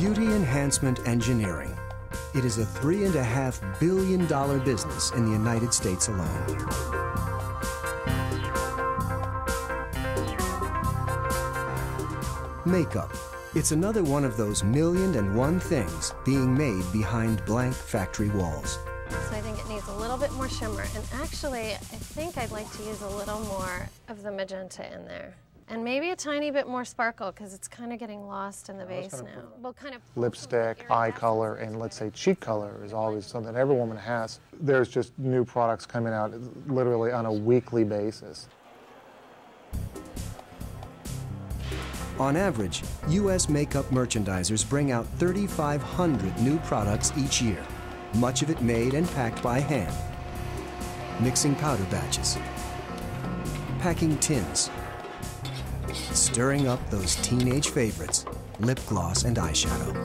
Beauty Enhancement Engineering. It is a $3.5 billion business in the United States alone. Makeup. It's another one of those million and one things being made behind blank factory walls. So I think it needs a little bit more shimmer. And actually, I think I'd like to use a little more of the magenta in there. And maybe a tiny bit more sparkle because it's kind of getting lost in the base now. We'll kind of lipstick, eye color, and let's say cheek color is always something every woman has. There's just new products coming out literally on a weekly basis. On average, U.S. makeup merchandisers bring out 3,500 new products each year, much of it made and packed by hand. Mixing powder batches, packing tins, stirring up those teenage favorites, lip gloss and eyeshadow.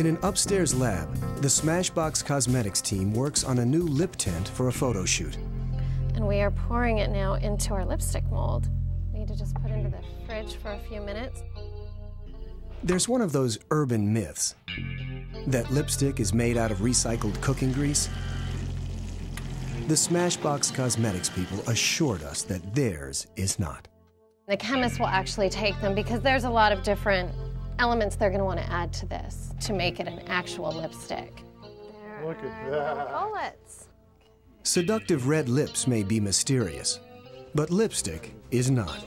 In an upstairs lab, the Smashbox Cosmetics team works on a new lip tint for a photo shoot. And we are pouring it now into our lipstick mold. We need to just put into the fridge for a few minutes. There's one of those urban myths that lipstick is made out of recycled cooking grease. The Smashbox Cosmetics people assured us that theirs is not. The chemists will actually take them because there's a lot of different elements they're going to want to add to this to make it an actual lipstick. There Look at that. Bullets. Seductive red lips may be mysterious, but lipstick is not.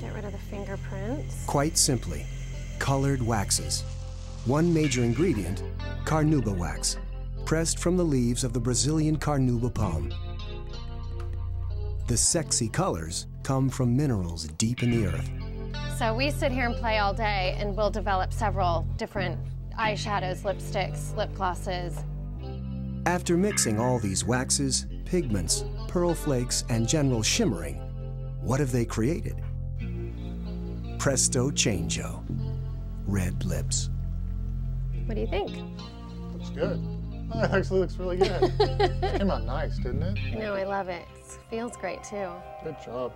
Get rid of the fingerprints. Quite simply, colored waxes. One major ingredient, carnauba wax, pressed from the leaves of the Brazilian carnauba palm. The sexy colors come from minerals deep in the earth. So we sit here and play all day and we'll develop several different eyeshadows, lipsticks, lip glosses. After mixing all these waxes, pigments, pearl flakes, and general shimmering, what have they created? Presto Changeo red lips. What do you think? Looks good. Oh, it actually looks really good. it came out nice, didn't it? No, I love it. It feels great too. Good job.